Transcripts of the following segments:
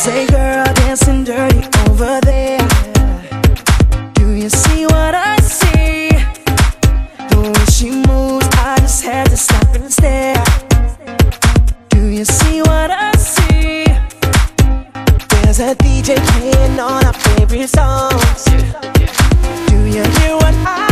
Say, girl dancing dirty over there Do you see what I see? The way she moves, I just had to stop and stare Do you see what I see? There's a DJ playing all our favorite songs Do you hear what I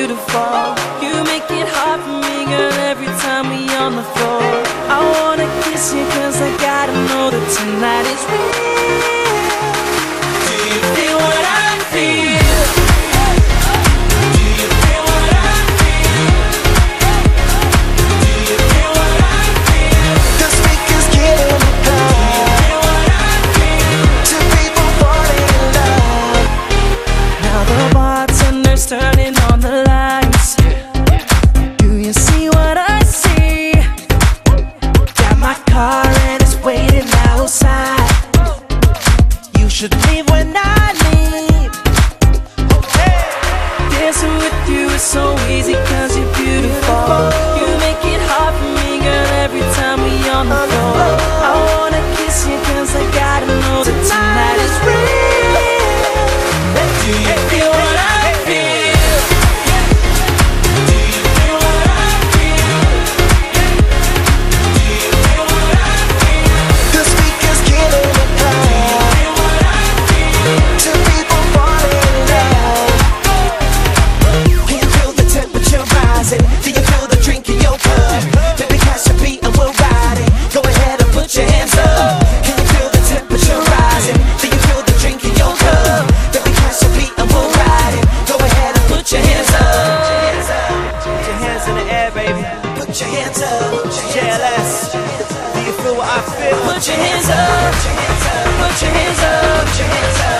you to fall You make it hard for me, girl, every time we on the floor. I wanna kiss you cause I gotta know that tonight is real. should leave when I Put your hands up, put your hands up, put your hands up.